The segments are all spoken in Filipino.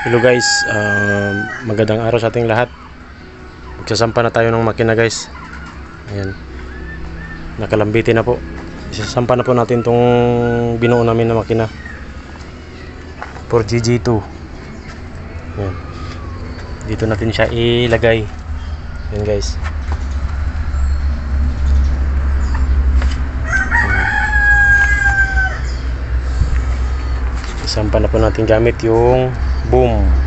Hello guys, um, magandang araw sa ating lahat. Magsasampa na tayo ng makina guys. Ayan. Nakalambiti na po. Isasampa na po natin tong binuo namin na makina. For GG2. Ayan. Dito natin siya ilagay. Ayan guys. Isampa na po natin gamit yung boom.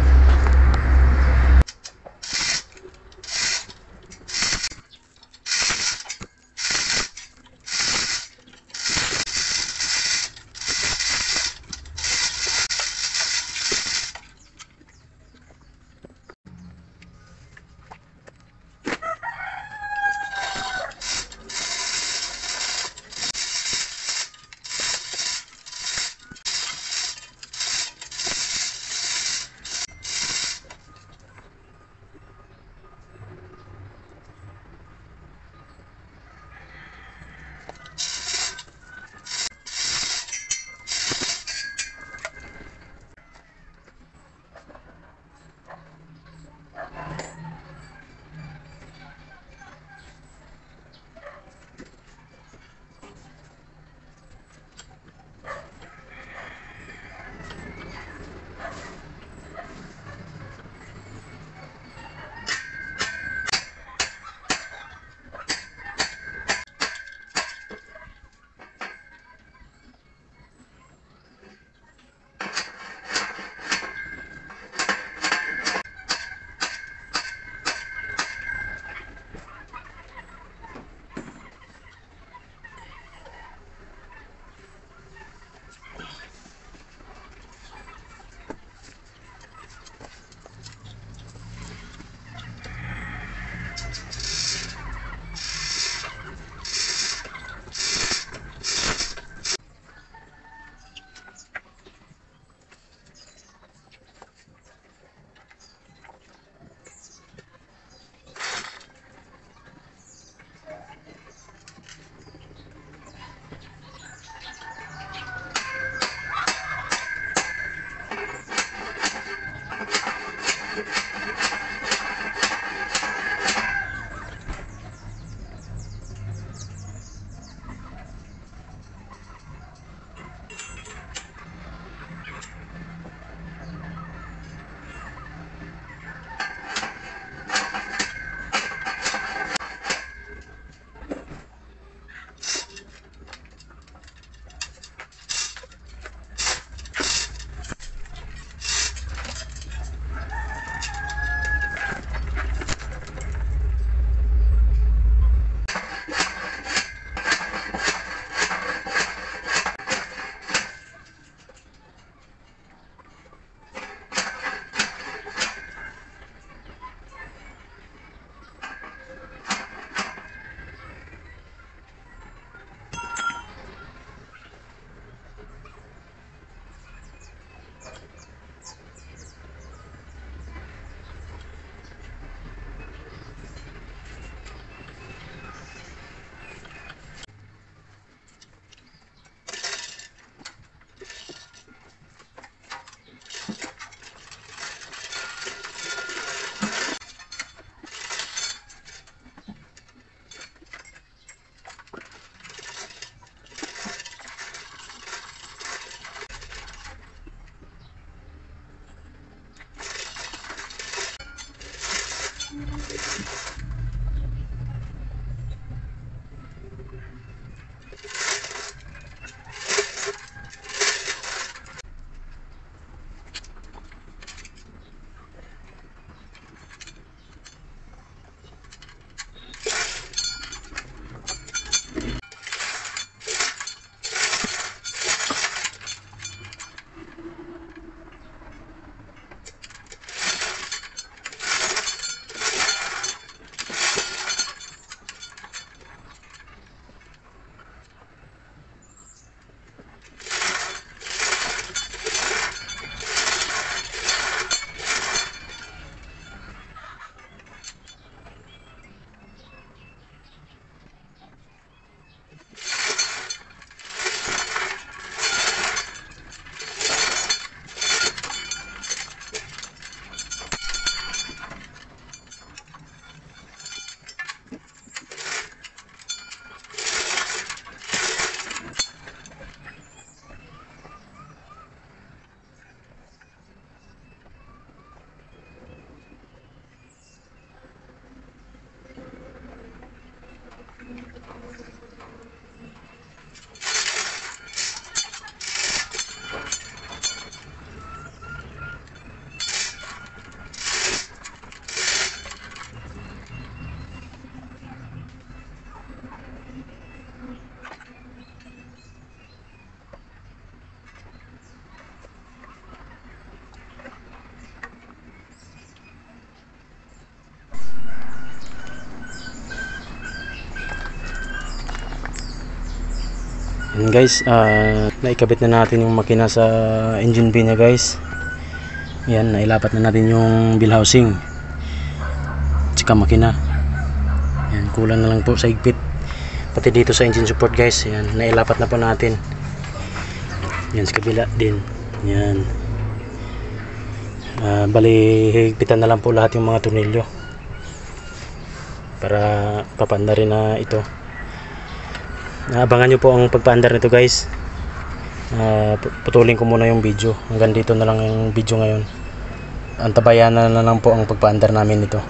Guys, ah, naikabit na natin yung makina sa engine bay niya guys. Yan, nailapat na natin yung bill housing. Tsaka makina. Yan, kulang na lang po sa higpit. Pati dito sa engine support guys, yan, nailapat na po natin. Yan sa kabila din. Yan. Ah, bali, higpitan na lang po lahat yung mga tornilyo. Para papanda rin na ito. Abangan nyo po ang pagpaandar nito guys. Pu- putulin ko muna yung video. Hanggang dito na lang yung video ngayon. Antabayan na lang po ang pagpaandar namin nito.